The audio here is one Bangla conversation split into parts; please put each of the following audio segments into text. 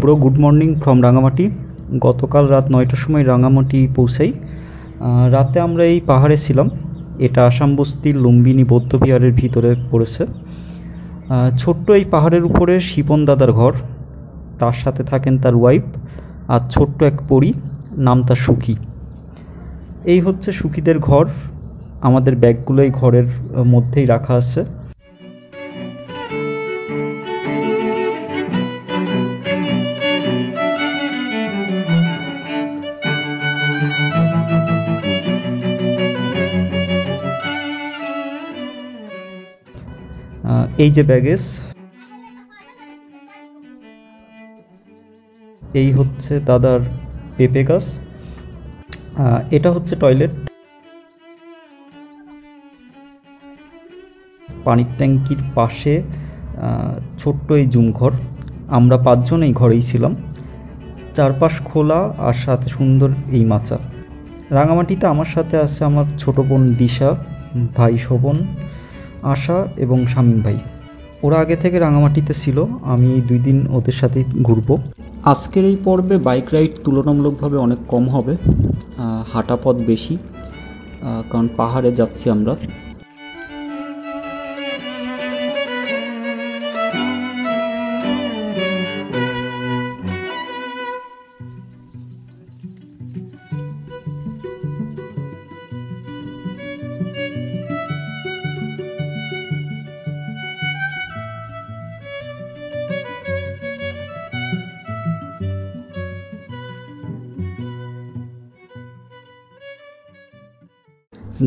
Bro, good morning from Rangamati. গতকাল রাত নয়টার সময় রাঙামাটি পৌঁছাই রাতে আমরা এই পাহাড়ে ছিলাম। এটা আসাম বস্তির লুম্বিনী বৌদ্ধবিহারের ভিতরে পড়েছে। ছোট্ট এই পাহাড়ের উপরে শিপন দাদার ঘর। তার সাথে থাকেন তার ওয়াইফ আর ছোট্ট এক পরী, নাম তার সুখী। এই হচ্ছে সুখীদের ঘর। আমাদের ব্যাগগুলো এই ঘরের মধ্যেই রাখা আছে। এই যে ব্যাগেজ, এই হচ্ছে দাদার পেঁপে গাছ এটা হচ্ছে টয়লেট। পানির ট্যাঙ্কির পাশে ছোট্ট এই জুম ঘর। আমরা পাঁচজন এই ঘরেই ছিলাম। চারপাশ খোলা আর সাথে সুন্দর এই মাচা। রাঙামাটিতে আমার সাথে আছে আমার ছোট বোন দিশা, ভাই শোভন। আশা এবং শামীম ভাই। ওরা আগে থেকে রাঙামাটিতে ছিল, আমি দুই দিন ওদের সাথেই ঘুরবো। আজকের এই পর্বে বাইক রাইড তুলনামূলকভাবে অনেক কম হবে হাঁটা পথ বেশি কারণ পাহাড়ে যাচ্ছি আমরা।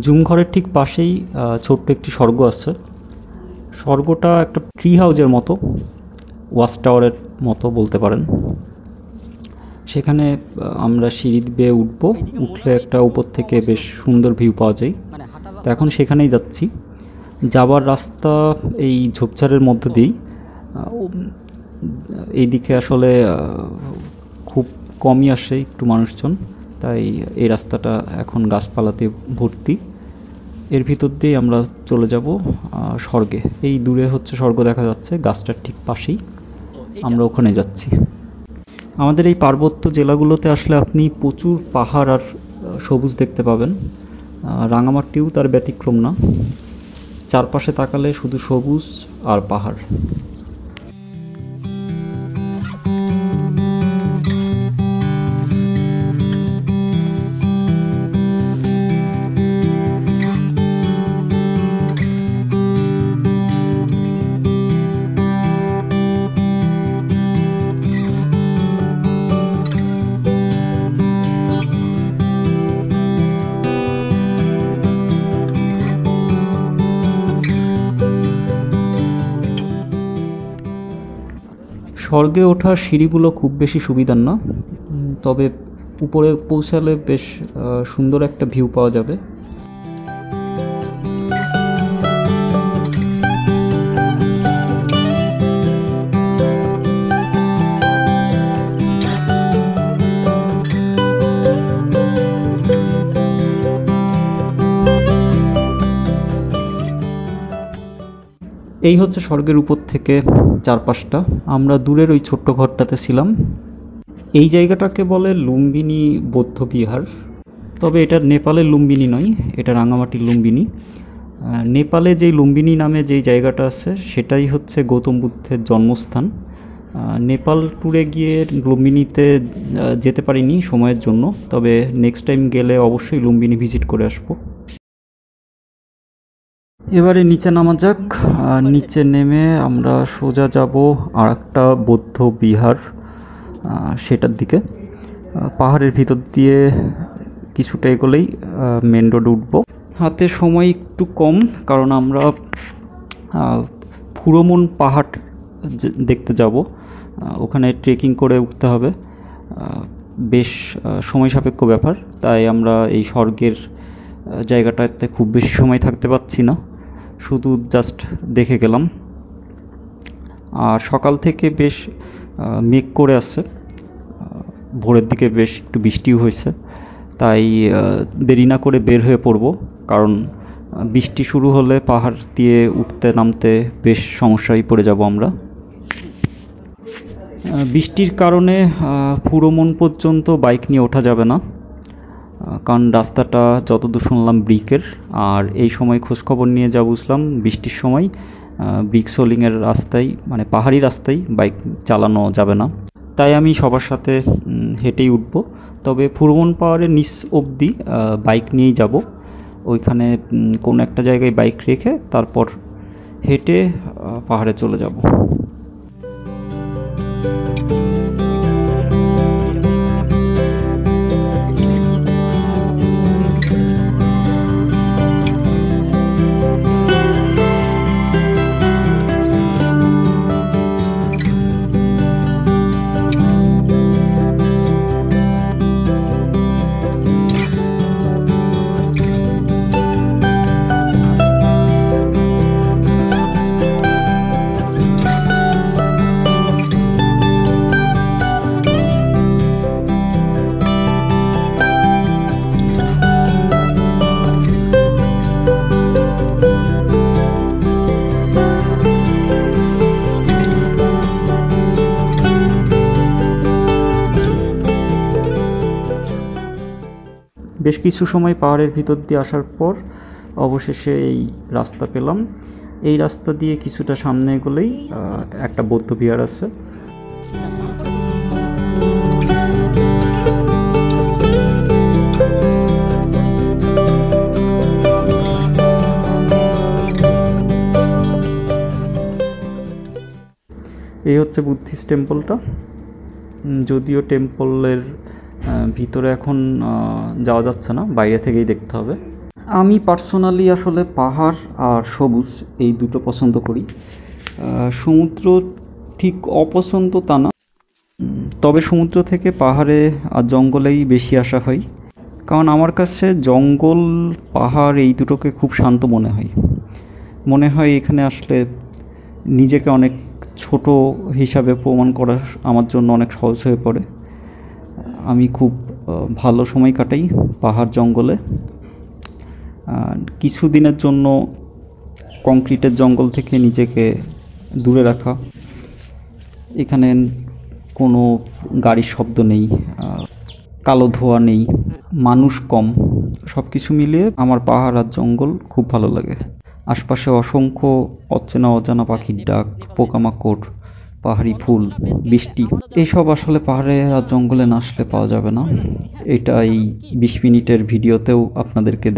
জুম ঘরের ঠিক পাশেই ছোট্ট একটি স্বর্গ আছে। স্বর্গটা একটা ট্রি হাউজের মতো ওয়াচ টাওয়ারের মতো বলতে পারেন। সেখানে আমরা সিঁড়ি বেয়ে উঠবো। উঠলে একটা উপর থেকে বেশ সুন্দর ভিউ পাওয়া যায়। তো এখন সেখানেই যাচ্ছি। যাবার রাস্তা এই ঝোপঝাড়ের মধ্য দিয়েই। এইদিকে আসলে খুব কমই আসে একটু মানুষজন। তাই এই রাস্তাটা এখন গাছপালাতে ভর্তি। এর ভিতর দিয়েই আমরা চলে যাব স্বর্গে। এই দূরে হচ্ছে স্বর্গ দেখা যাচ্ছে গাছটার ঠিক পাশেই। আমরা ওখানে যাচ্ছি। আমাদের এই পার্বত্য জেলাগুলোতে আসলে আপনি প্রচুর পাহাড় আর সবুজ দেখতে পাবেন। রাঙামাটিও তার ব্যতিক্রম না। চারপাশে তাকালে শুধু সবুজ আর পাহাড়। স্বর্গে ওঠার সিঁড়িগুলো খুব বেশি সুবিধার না। তবে উপরে পৌঁছালে বেশ সুন্দর একটা ভিউ পাওয়া যাবে। এই হচ্ছে স্বর্গের উপর থেকে চারপাশটা। আমরা দূরের ওই ছোট্ট ঘরটাতে ছিলাম। এই জায়গাটাকে বলে লুম্বিনী বৌদ্ধ বিহার। তবে এটা নেপালের লুম্বিনী নয়, এটা রাঙামাটির লুম্বিনী। নেপালে যেই লুম্বিনী নামে যেই জায়গাটা আছে, সেটাই হচ্ছে গৌতম বুদ্ধের জন্মস্থান। নেপাল ট্যুরে গিয়ে লুম্বিনীতে যেতে পারিনি সময়ের জন্য, তবে নেক্সট টাইম গেলে অবশ্যই লুম্বিনী ভিজিট করে আসব। এবারে নিচে নামা যাক। নিচে নেমে আমরা সোজা যাব আর একটা বৌদ্ধ বিহার সেটার দিকে। পাহাড়ের ভিতর দিয়ে কিছুটা এগোলেই মেন রোড উঠবো। হাতে সময় একটু কম কারণ আমরা আহ, ফুরোমন পাহাড় দেখতে যাব। ওখানে ট্রেকিং করে উঠতে হবে। বেশ সময় সাপেক্ষ ব্যাপার। তাই আমরা এই স্বর্গের জায়গাটাতে খুব বেশি সময় থাকতে পারছি না। শুধু জাস্ট দেখে গেলাম। আর সকাল থেকে বেশ মেঘ করে আসছে। ভোরের দিকে বেশ একটু বৃষ্টিও হয়েছে। তাই দেরি না করে বের হয়ে পড়ব। কারণ বৃষ্টি শুরু হলে পাহাড় দিয়ে উঠতে নামতে বেশ সমস্যায় পড়ে যাব আমরা। বৃষ্টির কারণে ফুরোমন পর্যন্ত বাইক নিয়ে ওঠা যাবে না। কারণ রাস্তাটা যতদূর শুনলাম ব্রিকের, আর এই সময় খোঁজখবর নিয়ে যা বুঝলাম, বৃষ্টির সময় ব্রিক সোলিংয়ের রাস্তায় মানে পাহাড়ি রাস্তায় বাইক চালানো যাবে না। তাই আমি সবার সাথে হেঁটেই উঠবো। তবে ফুরমন পাহাড়ের নিচ অবধি বাইক নিয়েই যাব। ওইখানে কোনো একটা জায়গায় বাইক রেখে তারপর হেঁটে পাহাড়ে চলে যাব। কিছু সময় পাহাড়ের ভিতর দিয়ে আসার পর অবশেষে এই রাস্তা পেলাম। এই রাস্তা দিয়ে কিছুটা সামনে এগোলেই একটা বৌদ্ধ বিহার আছে। এই হচ্ছে বুদ্ধিস্ট টেম্পলটা। যদিও টেম্পলের ভিতরে এখন যাওয়া যাচ্ছে না, বাইরে থেকেই দেখতে হবে। আমি পার্সোনালি আসলে পাহাড় আর সবুজ এই দুটো পছন্দ করি। সমুদ্র ঠিক অপছন্দ তা না। তবে সমুদ্র থেকে পাহাড়ে আর জঙ্গলেই বেশি আসা হয়। কারণ আমার কাছে জঙ্গল, পাহাড় এই দুটোকে খুব শান্ত মনে হয়। মনে হয় এখানে আসলে নিজেকে অনেক ছোট হিসাবে প্রমাণ করা আমার জন্য অনেক সহজ হয়ে পড়ে। আমি খুব ভালো সময় কাটাই পাহাড় জঙ্গলে। কিছু দিনের জন্য কংক্রিটের জঙ্গল থেকে নিজেকে দূরে রাখা। এখানে কোনো গাড়ির শব্দ নেই কালো ধোয়া নেই, মানুষ কম। সব কিছু মিলিয়ে আমার পাহাড় আর জঙ্গল খুব ভালো লাগে। আশপাশে অসংখ্য অচেনা অজানা পাখির ডাক, পোকামাকড় পাহাড়ি ফুল বৃষ্টি এইসব আসলে পাহাড়ে আর জঙ্গলে না আসলে পাওয়া যাবে না। এটা এই বিশ মিনিটের ভিডিওতেও আপনাদেরকে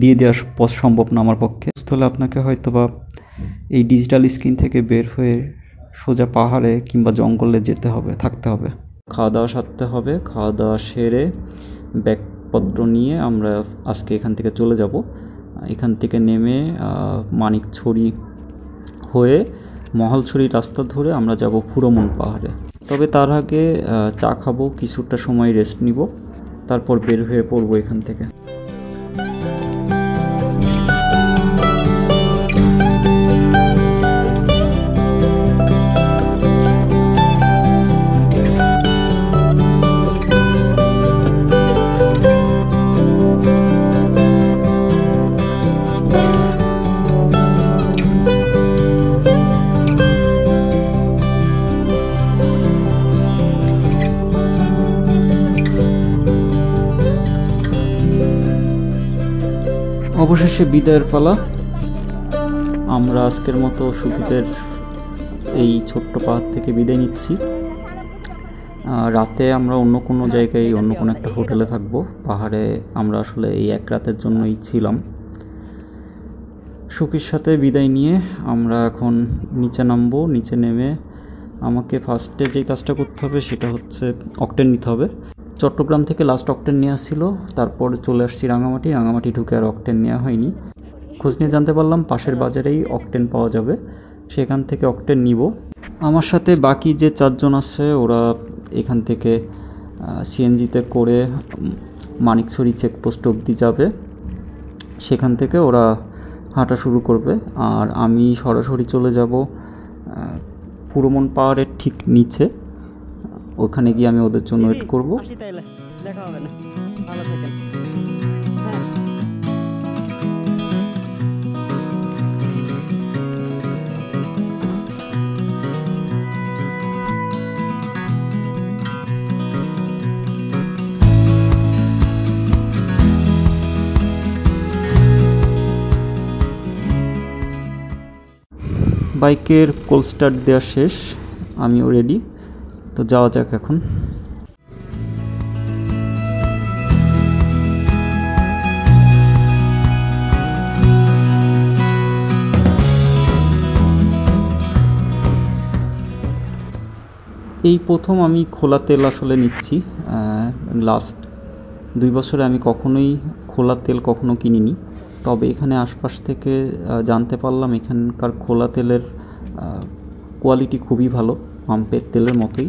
দিয়ে দেওয়া সম্ভব না আমার পক্ষে। তাহলে আপনাকে হয়তো বা এই ডিজিটাল স্ক্রিন থেকে বের হয়ে সোজা পাহাড়ে কিংবা জঙ্গলে যেতে হবে থাকতে হবে। খাওয়া দাওয়া সারতে হবে খাওয়া দাওয়া সেরে ব্যাগপত্র নিয়ে আমরা আজকে এখান থেকে চলে যাব। এখান থেকে নেমে মানিকছড়ি হয়ে মহালছড়ি রাস্তা ধরে আমরা যাব ফুরমন পাহাড়ে। তবে তার আগে চা খাব, কিছুটা সময় রেস্ট নিব, তারপর বের হয়ে পড়ব এখান থেকে। অবশেষে বিদায়ের পালা। আমরা আজকের মতো সুখীদের এই ছোট্ট পাহাড় থেকে বিদায় নিচ্ছি। রাতে আমরা অন্য কোনো জায়গায়, অন্য কোনো একটা হোটেলে থাকব। পাহাড়ে আমরা আসলে এই এক রাতের জন্যই ছিলাম। সুখীর সাথে বিদায় নিয়ে আমরা এখন নিচে নামবো, নিচে নেমে আমাকে ফার্স্টে যে কাজটা করতে হবে সেটা হচ্ছে অকটেন নিতে হবে। চট্টগ্রাম থেকে লাস্ট অকটেন নেওয়া ছিল তারপর চলে আসছি রাঙামাটি রাঙামাটি ঢুকে আর অকটেন নেওয়া হয়নি। খোঁজ নিয়ে জানতে পারলাম পাশের বাজারেই অকটেন পাওয়া যাবে, সেখান থেকে অকটেন নিব। আমার সাথে বাকি যে চারজন আছে, ওরা এখান থেকে সিএনজিতে করে মানিকছড়ি চেকপোস্ট অবধি যাবে। সেখান থেকে ওরা হাঁটা শুরু করবে। আর আমি সরাসরি চলে যাব পুরমন পাহাড়ের ঠিক নিচে। ওখানে গিয়ে আমি ওদের জন্য ওয়েট করব। বাইকের কোল স্টার্ট দেওয়া শেষ। আমিও রেডি তো যাওয়া যাক এখন। এই প্রথম আমি খোলা তেল আসলে নিচ্ছি। লাস্ট দুই বছরে আমি কখনোই খোলা তেল কখনো কিনিনি। তবে এখানে আশপাশ থেকে জানতে পারলাম এখানকার খোলা তেলের কোয়ালিটি খুবই ভালো পাম্পের তেলের মতোই।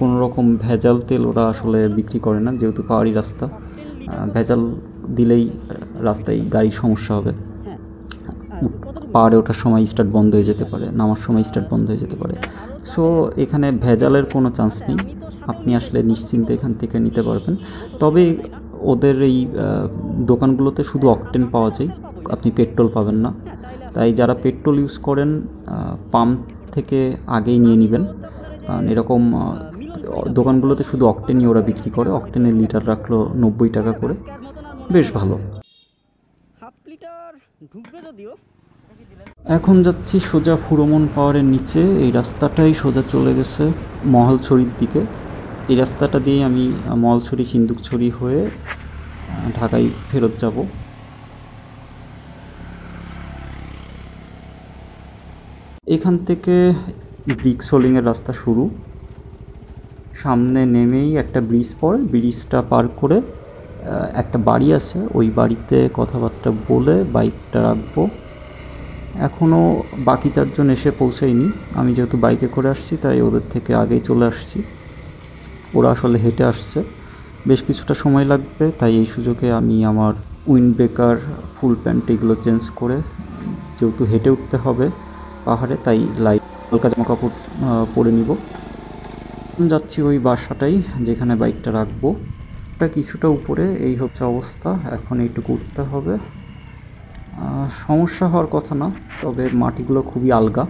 কোনো রকম ভেজাল তেল ওরা আসলে বিক্রি করে না, যেহেতু পাহাড়ি রাস্তা। ভেজাল দিলেই রাস্তায় গাড়ির সমস্যা হবে। পাহাড়ে ওঠার সময় স্টার্ট বন্ধ হয়ে যেতে পারে, নামার সময় স্টার্ট বন্ধ হয়ে যেতে পারে। সো এখানে ভেজালের কোনো চান্স নেই। আপনি আসলে নিশ্চিন্তে এখান থেকে নিতে পারবেন। তবে ওদের এই দোকানগুলোতে শুধু অকটেন পাওয়া যায়, আপনি পেট্রোল পাবেন না। তাই যারা পেট্রোল ইউজ করেন পাম্প থেকে আগেই নিয়ে নেবেন। কারণ এরকম দোকানগুলোতে শুধু অকটেনই ওরা বিক্রি করে। অকটেনের লিটার রাখল নব্বই টাকা করে। বেশ ভালো। এখন যাচ্ছি সোজা ফুরমন পাওয়ারের নিচে। এই রাস্তাটাই সোজা চলে গেছে মহলছড়ির দিকে। এই রাস্তাটা দিয়ে আমি মহলছড়ি, সিন্দুকছড়ি হয়ে ঢাকায় ফেরত যাব। এখান থেকে ব্রিক সোলিংয়ের রাস্তা শুরু। সামনে নেমেই একটা ব্রিজ পড়ে, ব্রিজটা পার করে একটা বাড়ি আছে। ওই বাড়িতে কথাবার্তা বলে বাইকটা রাখব। এখনও বাকি চারজন এসে পৌঁছায়নি। আমি যেহেতু বাইকে করে আসছি, তাই ওদের থেকে আগেই চলে আসছি। ওরা আসলে হেঁটে আসছে। বেশ কিছুটা সময় লাগবে, তাই এই সুযোগে আমি আমার উইন্ড ব্রেকার ফুল প্যান্ট এগুলো চেঞ্জ করে, যেহেতু হেঁটে উঠতে হবে পাহাড়ে, তাই লাইট হালকা জামা কাপড় পরে নিব। যাচ্ছি ওই বাসাটাই যেখানে বাইকটা রাখব। ওটা কিছুটা উপরে, এই হচ্ছে অবস্থা। এখন একটু উঠতে হবে। সমস্যা হওয়ার কথা না, তবে মাটিগুলো খুবই আলগা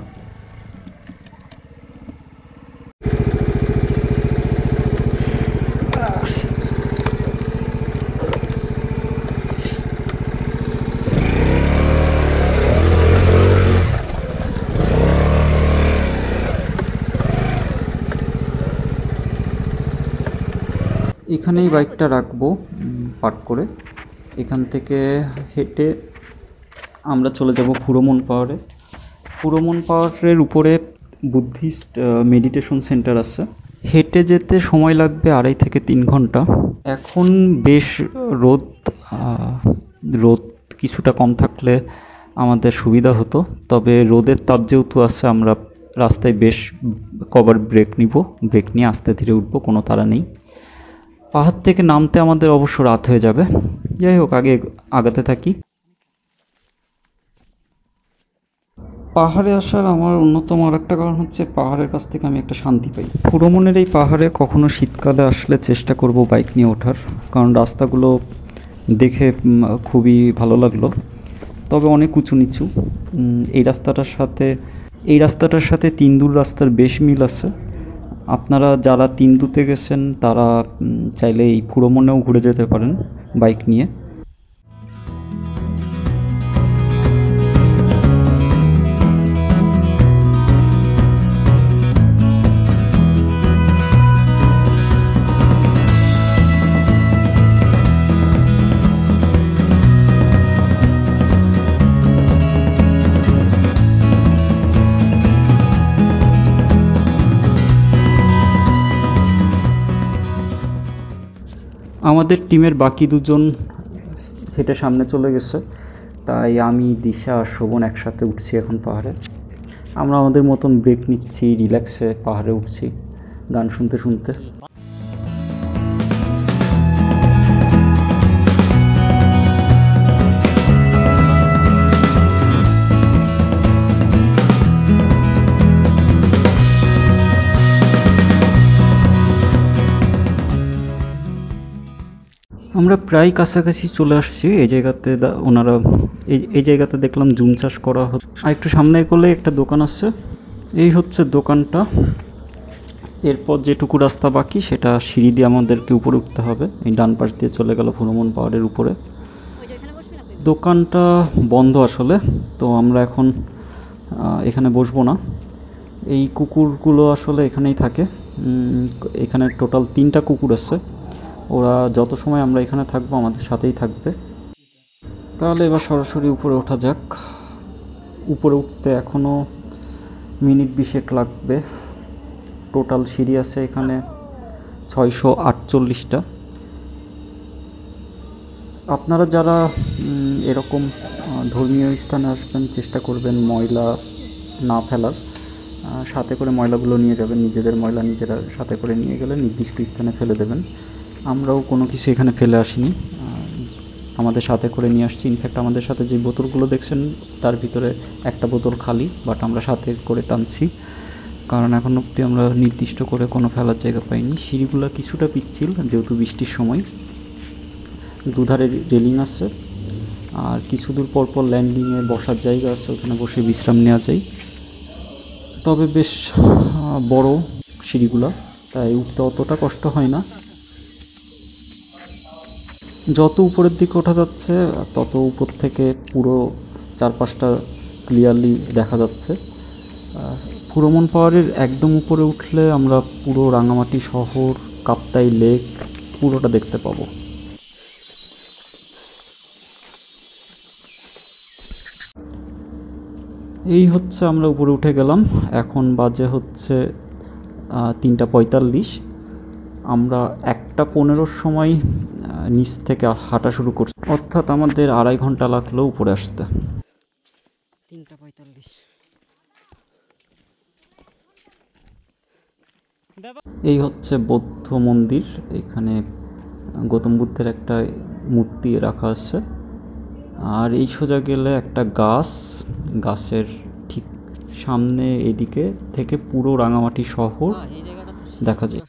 এখানেই বাইকটা রাখব পার্ক করে। এখান থেকে হেঁটে আমরা চলে যাব ফুরমন পাহাড়ে ফুরমন পাহাড়ের উপরে বুদ্ধিস্ট মেডিটেশন সেন্টার আছে। হেঁটে যেতে সময় লাগবে আড়াই থেকে তিন ঘণ্টা। এখন বেশ রোদ রোদ কিছুটা কম থাকলে আমাদের সুবিধা হতো। তবে রোদের তাপ যেহেতু আছে, আমরা রাস্তায় বেশ কভার ব্রেক নিব। ব্রেক নিয়ে আস্তে ধীরে উঠবো, কোনো তারা নেই। পাহাড় থেকে নামতে আমাদের অবশ্য রাত হয়ে যাবে। যাই হোক আগে আগাতে থাকি। পাহাড়ে আসার আমার অন্যতম আর একটা কারণ হচ্ছে পাহাড়ের কাছ থেকে আমি একটা শান্তি পাই। ভ্রমণের এই পাহাড়ে কখনো শীতকালে আসলে চেষ্টা করব বাইক নিয়ে ওঠার কারণ রাস্তাগুলো দেখে খুবই ভালো লাগল। তবে অনেক উঁচু নিচু এই রাস্তাটার সাথে এই রাস্তাটার সাথে তিনদুর রাস্তার বেশ মিল আছে। আপনারা যারা তিনদুতে গেছেন তারা চাইলে এই ভ্রমণেও ঘুরে যেতে পারেন বাইক নিয়ে। আমাদের টিমের বাকি দুজন হেঁটে সামনে চলে গেছে। তাই আমি, দিশা আর শোভন একসাথে উঠছি এখন পাহাড়ে। আমরা আমাদের মতন ব্রেক নিচ্ছি রিল্যাক্সে পাহাড়ে উঠছি, গান শুনতে শুনতে। আমরা প্রায় কাছাকাছি চলে আসছি। এই জায়গাতে ওনারা, এই জায়গাতে দেখলাম জুম চাষ করা হচ্ছে আর একটু সামনে করলে একটা দোকান আসছে এই হচ্ছে দোকানটা। এরপর যেটুকু রাস্তা বাকি, সেটা সিঁড়ি দিয়ে আমাদেরকে উপরে উঠতে হবে। এই ডান পাশ দিয়ে চলে গেল ভ্রমণ পাহাড়ের উপরে। দোকানটা বন্ধ আসলে, তো আমরা এখন এখানে বসবো না। এই কুকুরগুলো আসলে এখানেই থাকে। এখানে টোটাল তিনটা কুকুর আছে। ওরা যত সময় আমরা এখানে থাকব, আমাদের সাথেই থাকবে। তাহলে এবার সরাসরি উপরে ওঠা যাক। উপরে উঠতে এখনও মিনিট বিশেক লাগবে। টোটাল সিঁড়ি আছে এখানে ছয়শো আটচল্লিশটা। আপনারা যারা এরকম ধর্মীয় স্থানে আসবেন, চেষ্টা করবেন ময়লা না ফেলার। সাথে করে ময়লাগুলো নিয়ে যাবেন, নিজেদের ময়লা নিজেরা সাথে করে নিয়ে গেলে নির্দিষ্ট স্থানে ফেলে দেবেন। আমরাও কোনো কিছু এখানে ফেলে আসিনি। আমাদের সাথে করে নিয়ে আসছি। ইনফ্যাক্ট আমাদের সাথে যে বোতলগুলো দেখছেন, তার ভিতরে একটা বোতল খালি বাট আমরা সাথে করে টানছি। কারণ এখন অবধি আমরা নির্দিষ্ট করে কোনো ফেলার জায়গা পাইনি। সিঁড়িগুলো কিছুটা পিচ্ছিল, যেহেতু বৃষ্টির সময়। দুধারে রেলিং আছে। আর কিছু দূর পর পর ল্যান্ডিংয়ে বসার জায়গা আছে, ওখানে বসে বিশ্রাম নেওয়া যায়। তবে বেশ বড় সিঁড়িগুলো, তাই উঠতে অতটা কষ্ট হয় না। যত উপরের দিকে ওঠা যাচ্ছে, তত উপর থেকে পুরো চারপাশটা ক্লিয়ারলি দেখা যাচ্ছে। পুরমন পাহাড়ের একদম উপরে উঠলে আমরা পুরো রাঙামাটি শহর, কাপ্তাই লেক পুরোটা দেখতে পাবো। এই হচ্ছে আমরা উপরে উঠে গেলাম। এখন বাজে হচ্ছে তিনটা পঁয়তাল্লিশ। আমরা একটা পনেরোর সময় নিচ থেকে হাঁটা শুরু করছি। অর্থাৎ আমাদের আড়াই ঘণ্টা লাগল উপরে আসতে। তিনটা পঁয়তাল্লিশ। এই হচ্ছে বৌদ্ধ মন্দির। এখানে গৌতম বুদ্ধের একটা মূর্তি রাখা আছে। আর এই সোজা গেলে একটা গাছ। গাছের ঠিক সামনে এদিকে থেকে পুরো রাঙামাটি শহর দেখা যায়।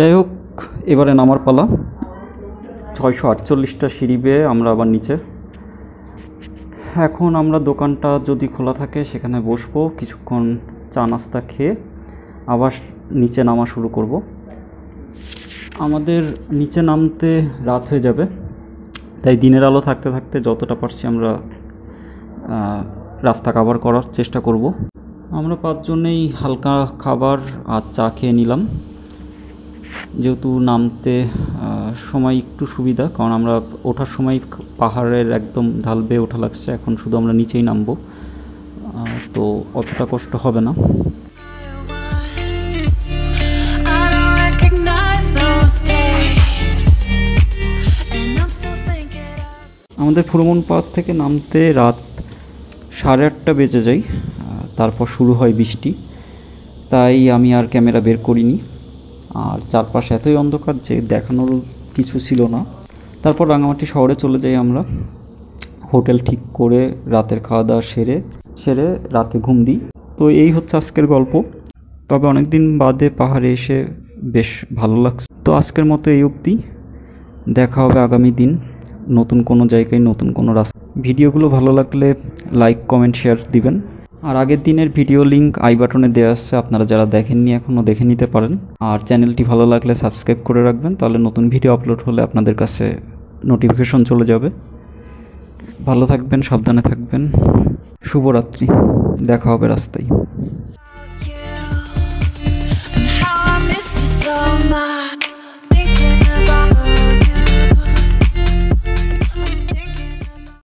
যাই হোক, এবারে নামার পালা। ছয়শো আটচল্লিশটা সিঁড়ি বেয়ে আমরা আবার নিচে। এখন আমরা দোকানটা যদি খোলা থাকে, সেখানে বসবো, কিছুক্ষণ চা নাস্তা খেয়ে আবার নিচে নামা শুরু করব। আমাদের নিচে নামতে রাত হয়ে যাবে, তাই দিনের আলো থাকতে থাকতে যতটা পারছি আমরা রাস্তা কাভার করার চেষ্টা করব। আমরা পাঁচজনেই হালকা খাবার আর চা খেয়ে নিলাম। যেহেতু নামতে সময় একটু সুবিধা, কারণ আমরা ওঠার সময় পাহাড়ের একদম ঢাল বেয়ে ওঠা লাগছে, এখন শুধু আমরা নিচেই নামবো। তো অতটা কষ্ট হবে না। আমাদের ফুরমন পাহাড় থেকে নামতে রাত সাড়ে আটটা বেজে যায় তারপর শুরু হয় বৃষ্টি। তাই আমি আর ক্যামেরা বের করিনি। আর চারপাশে এতই অন্ধকার যে দেখানোর কিছু ছিল না। তারপর রাঙামাটি শহরে চলে যাই আমরা। হোটেল ঠিক করে রাতের খাওয়া দাওয়া সেরে সেরে রাতে ঘুম দিই। তো এই হচ্ছে আজকের গল্প। তবে অনেক দিন বাদে পাহাড়ে এসে বেশ ভালো লাগছে। তো আজকের মতো এই অবধি। দেখা হবে আগামী দিন। নতুন কোনো জায়গায় নতুন কোনো রাস্তা ভিডিওগুলো ভালো লাগলে লাইক কমেন্ট শেয়ার দিবেন। আর আগের দিনের ভিডিও লিংক আই বাটনে দেওয়া আসছে আপনারা যারা দেখেননি এখনও দেখে নিতে পারেন। আর চ্যানেলটি ভালো লাগলে সাবস্ক্রাইব করে রাখবেন, তাহলে নতুন ভিডিও আপলোড হলে আপনাদের কাছে নোটিফিকেশন চলে যাবে। ভালো থাকবেন, সাবধানে থাকবেন। শুভরাত্রি, দেখা হবে রাস্তায়।